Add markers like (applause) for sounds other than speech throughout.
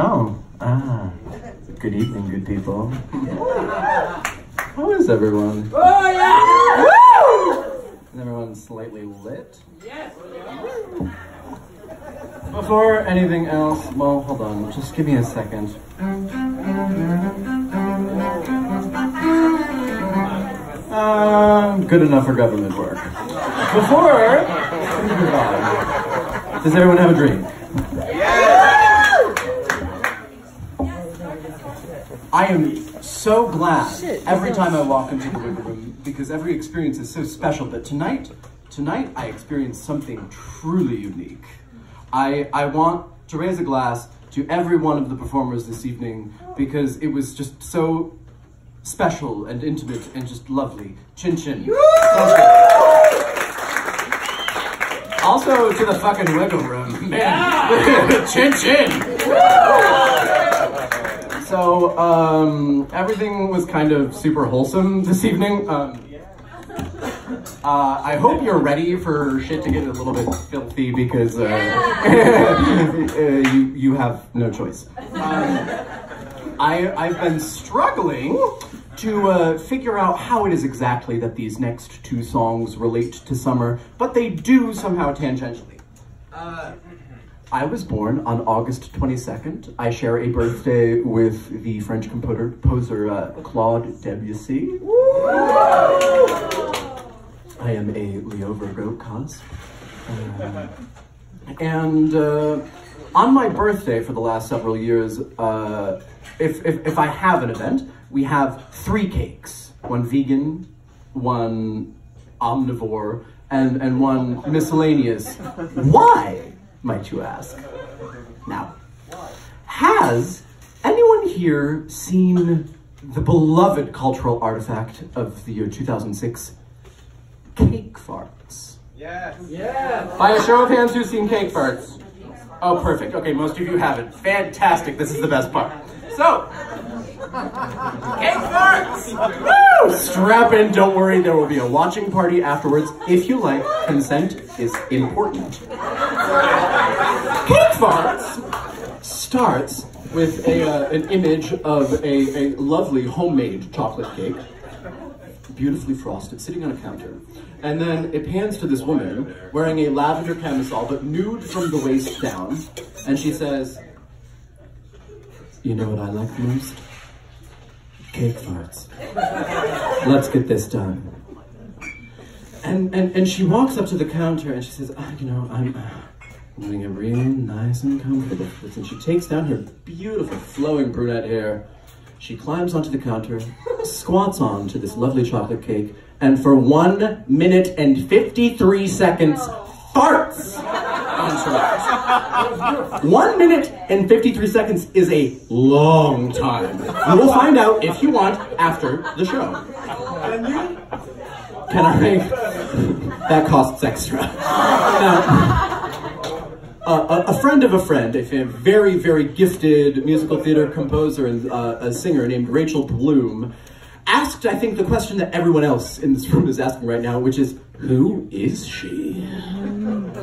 Oh, ah. Good evening, good people. How is everyone? Oh yeah! Is everyone slightly lit? Yes. Before anything else, well, hold on. Just give me a second. Um, good enough for government work. Before, (laughs) does everyone have a drink? I am so glad every time I walk into the Wiggle Room because every experience is so special. But tonight, tonight I experienced something truly unique. I I want to raise a glass to every one of the performers this evening because it was just so special and intimate and just lovely. Chin chin. Also to the fucking wiggle room, man. (laughs) chin chin. So um, everything was kind of super wholesome this evening. Um, uh, I hope you're ready for shit to get a little bit filthy because uh, (laughs) uh, you you have no choice. Um, I I've been struggling to uh, figure out how it is exactly that these next two songs relate to summer, but they do somehow tangentially. Uh, I was born on August 22nd. I share a birthday with the French composer, composer uh, Claude Debussy. I am a Leo Virgo cusp. Um, and uh, on my birthday for the last several years, uh, if, if, if I have an event, we have three cakes. One vegan, one omnivore, and, and one miscellaneous. Why, might you ask? Now, has anyone here seen the beloved cultural artifact of the year 2006, cake farts? Yes. Yes. By a show of hands, who's seen cake farts? Oh, perfect. Okay, most of you haven't. Fantastic. This is the best part. So, (laughs) cake farts! Strap in, don't worry, there will be a watching party afterwards. If you like, consent is important. Cake farts starts with a, uh, an image of a, a lovely homemade chocolate cake beautifully frosted, sitting on a counter. And then it pans to this woman wearing a lavender camisole, but nude from the waist down. And she says, You know what I like most? Cake farts. Let's get this done. And, and, and she walks up to the counter and she says, ah, You know, I'm uh, doing it real nice and comfortable. And she takes down her beautiful flowing brunette hair she climbs onto the counter, squats onto this lovely chocolate cake, and for one minute and 53 seconds, farts. (laughs) One minute and 53 seconds is a long time. You will find out if you want after the show. Can I? That costs extra. Now, uh, a, a, friend of a friend, a very, very gifted musical theater composer and uh, a singer named Rachel Bloom, asked, I think, the question that everyone else in this room is asking right now, which is, who is she?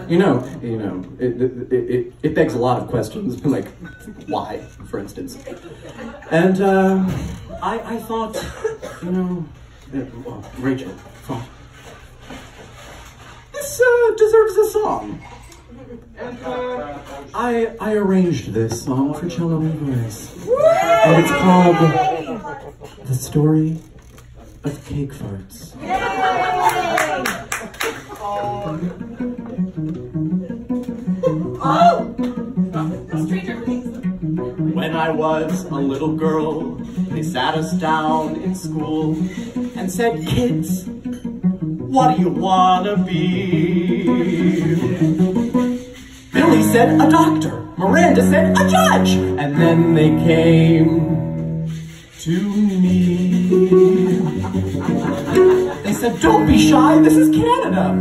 You know, you know, it, it, it, it begs a lot of questions, (laughs) like, why, for instance. And uh, I, I thought, you know, well, Rachel this uh, deserves a song. And uh, I I arranged this song for cello and voice, and it's called "The Story of Cake Farts." Oh! When I was a little girl, they sat us down in school and said, "Kids, what do you wanna be?" Billy said a doctor. Miranda said a judge. And then they came to me. Said, don't be shy, this is Canada.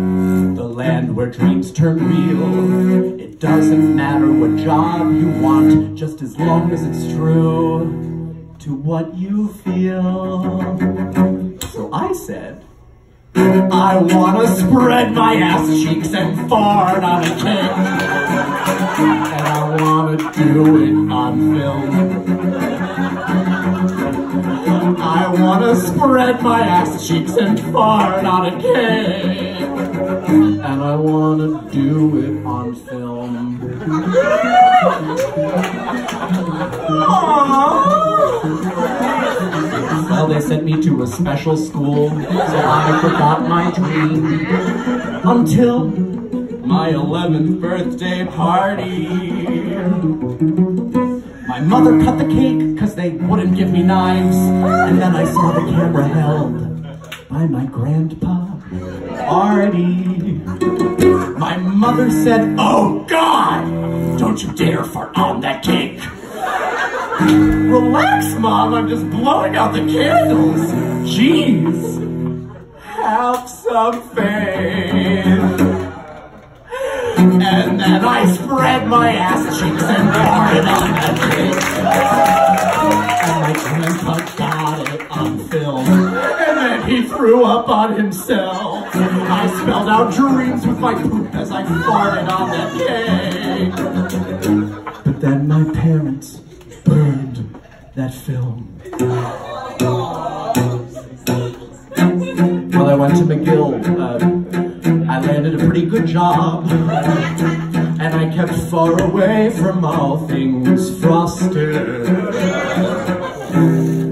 The land where dreams turn real. It doesn't matter what job you want, just as long as it's true to what you feel. So I said, I wanna spread my ass cheeks and fart on a cake. And I wanna do it on film. I wanna spread my ass cheeks and fart on a cake. And I wanna do it on film. Well, they sent me to a special school, so I forgot my dream. Until my 11th birthday party. My mother cut the cake because they wouldn't give me knives. And then I saw the camera held by my grandpa, Artie. My mother said, Oh God, don't you dare fart on that cake. Relax, Mom, I'm just blowing out the candles. Jeez. Have some faith. And then I spread my ass cheeks and farted on that cake. And my grandpa got it on film. And then he threw up on himself. I spelled out dreams with my poop as I farted on that cake. But then my parents burned that film. Well, I went to McGill. Uh, I landed a pretty good job. Far away from all things frosted.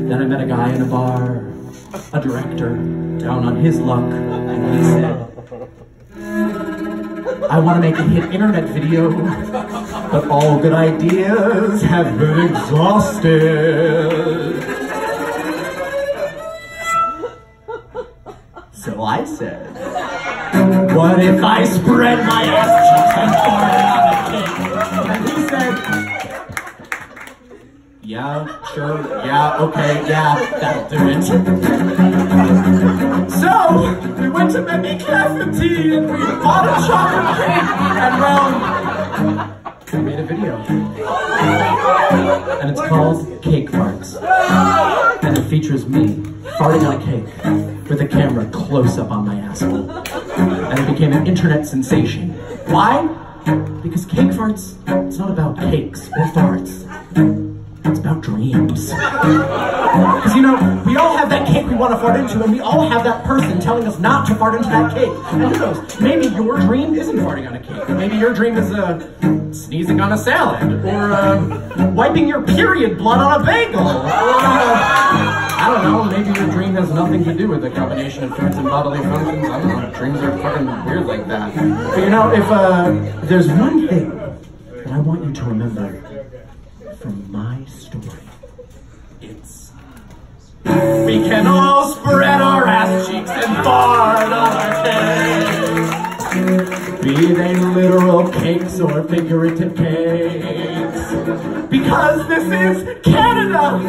Then I met a guy in a bar, a director, down on his luck, and he said, I want to make a hit internet video, but all good ideas have been exhausted. So I said, what if I spread my ass yeah, sure, yeah, okay, yeah, that'll do it. So, we went to Mimi Cafe and we bought a chocolate cake and well, we made a video. And it's called Cake Farts. And it features me farting on a cake with a camera close up on my asshole. And it became an internet sensation. Why? Because cake farts, it's not about cakes or farts. It's about dreams. Because, you know, we all have that cake we want to fart into, and we all have that person telling us not to fart into that cake. And who knows, maybe your dream isn't farting on a cake. Maybe your dream is uh, sneezing on a salad, or uh, wiping your period blood on a bagel, or, uh, I don't know, maybe your dream has nothing to do with the combination of foods and bodily functions. I don't know, dreams are fucking weird like that. But you know, if uh, there's one thing that I want you to remember from my story. It's we can all spread our ass cheeks and fart on our cakes. Be they literal cakes or figurative cakes. Because this is Canada,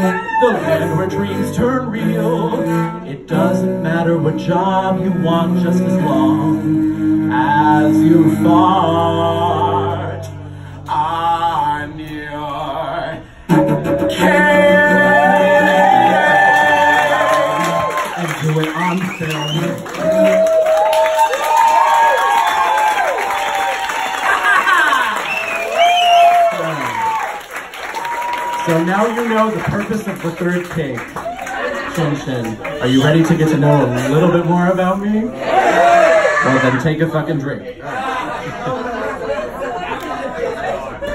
the land where dreams turn real. It doesn't matter what job you want, just as long as you fart So now you know the purpose of the third cake. Shin Shin, are you ready to get to know a little bit more about me? Well then take a fucking drink. (laughs)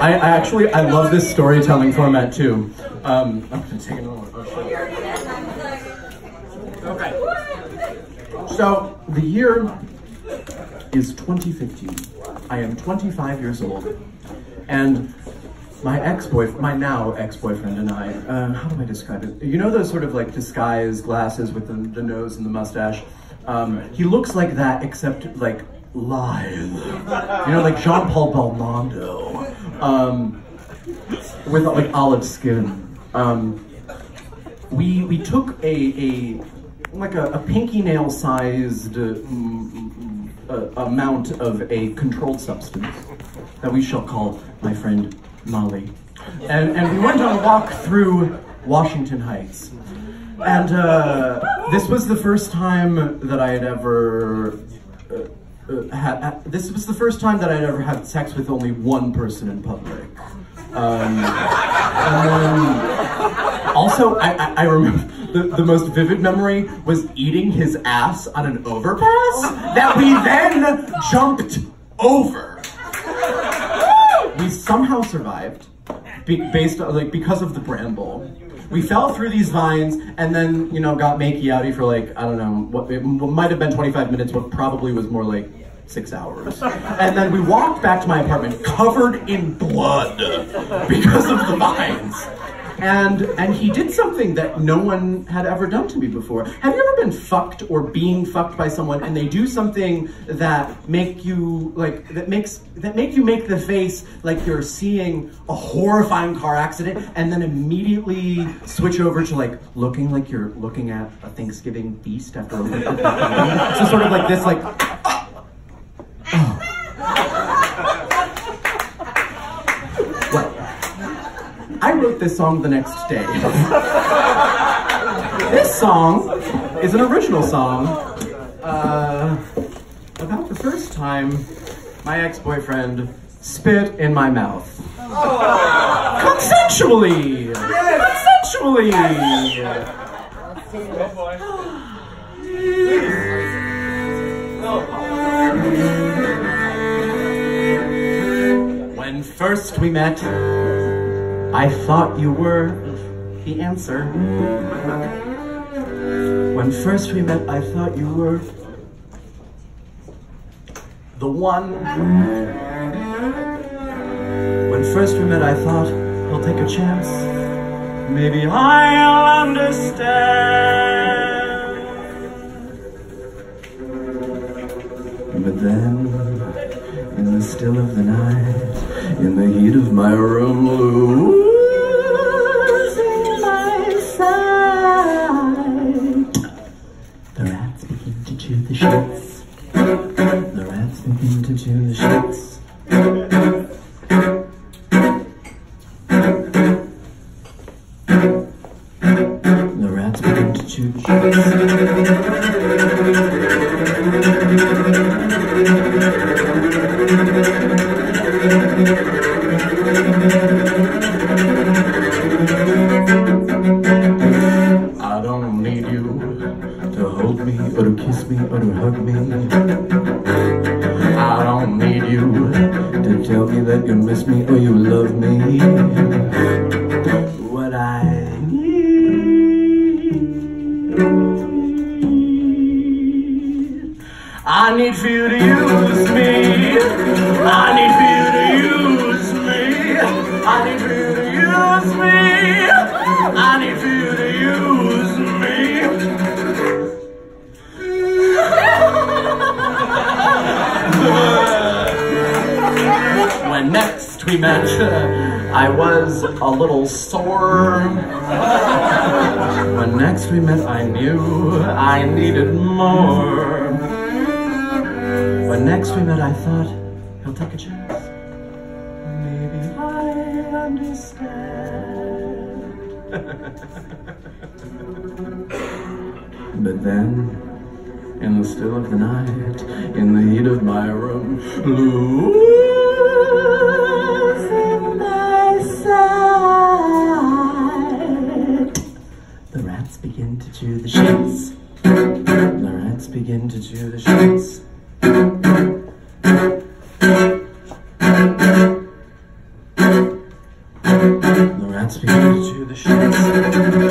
I, I actually, I love this storytelling format too. Um, I'm gonna take another one. Oh, shit. Okay. So, the year is 2015. I am 25 years old. And my ex-boyfriend, my now ex-boyfriend and I, uh, how do I describe it? You know those sort of like disguise glasses with the, the nose and the mustache? Um, he looks like that except like live. You know, like Jean-Paul Belmondo. Um, with like olive skin. Um, we, we took a, a like a, a pinky nail sized uh, mm, uh, amount of a controlled substance that we shall call my friend Molly. And, and we went on a walk through Washington Heights. And uh, this was the first time that I had ever uh, uh, had, this was the first time that I'd ever had sex with only one person in public. Um, also, I, I, I remember the, the most vivid memory was eating his ass on an overpass that we then jumped over. We somehow survived based on, like because of the bramble. We fell through these vines and then, you know, got makey outy for like, I don't know, what it might have been 25 minutes, but probably was more like six hours. And then we walked back to my apartment covered in blood because of the vines. And and he did something that no one had ever done to me before. Have you ever been fucked or being fucked by someone and they do something that make you like that makes that make you make the face like you're seeing a horrifying car accident and then immediately switch over to like looking like you're looking at a Thanksgiving feast after a so sort of like this like well, I wrote this song the next day. this song is an original song uh, about the first time my ex-boyfriend spit in my mouth. Consensually! Yes. Consensually! Oh boy. When first we met, I thought you were the answer. When first we met, I thought you were the one. When first we met, I thought he'll take a chance. Maybe I'll understand. But then, in the still of the night, in the heat of my room, the rats begin to chew the sheets. The rats begin to chew the sheets. The rats begin to chew the sheets. I don't need you to hold me or to kiss me or to hug me. I don't need you to tell me that you miss me or you love me. What I need, I need for you to use me. I need for you we met, I was a little sore. When next we met, I knew I needed more. When next we met, I thought he'll take a chance. Maybe I understand. but then, in the still of the night, in the heat of my room, losing my sight, the rats begin to chew the sheets. The rats begin to chew the sheets. The rats begin to chew the sheets.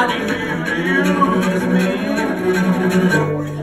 I do, do use me.